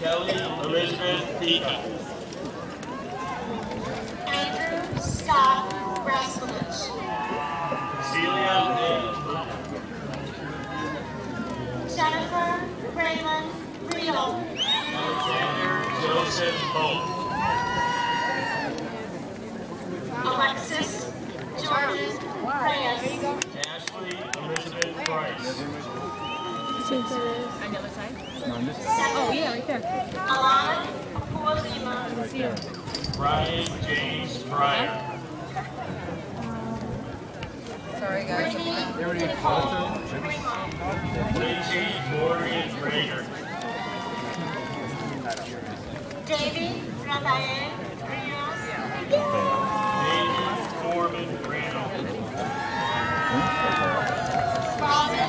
Kelly Elizabeth Peaky. Andrew Scott Braslovich. Celia A. Jennifer Raymond Riedel. Alexander Joseph Holt. Alexis Jordan Reyes. Ashley Elizabeth Price. Another side? Oh, yeah, right there. Brian James Pryor. Sorry, guys. Brittany Morgan Rager. Davy Rafael Rios. David Corbin Randall. Robin